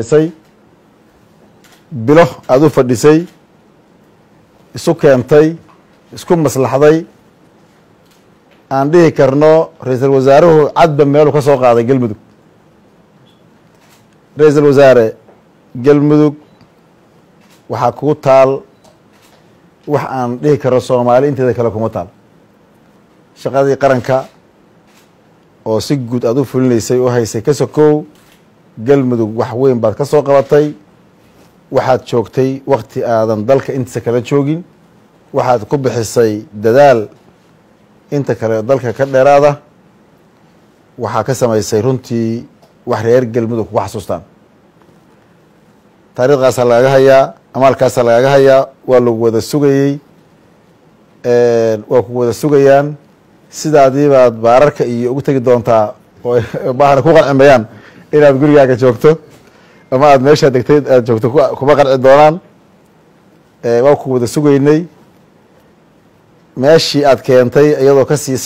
say bilo aada u fadhisay? Isu keentay? Isku maslaxday? Aan dhihi karno ra'iisul wasaaruhu cadba meeluu ka soo qaaday galmudug ra'iisul wasaare galmudug waxaa kugu taal wax aan dhihi karno soomaali inteeda kale kuma taal. Shaqadii qaranka oo si guud aada u fulinaysay oo haysay ka sokow galmudug wax weyn baad ka soo qabatay. Waxaad joogtay wakti aadan dalka intiisa kala joogin. Waxaad ku bixisay dadaal inta kale dalka ka dheeraada. Waxaa ka samaysay runtii wax reer galmudug kuga xasuustaan. Taariikhdaasaa lagaga hayaa amaalkaasaa lagaga hayaa waa lagu wada sugayey. Waa ku wada sugayaan. Sidaadii baad baararka iyo ugu tegi doontaa oo baahana ku qancimayaan inaad gurigaaga joogto ama aada meeshaa degtay aad joogto kuma qanci doonaan. Waa ku wada sugaynay. Meeshii aad keentay iyadoo ka sii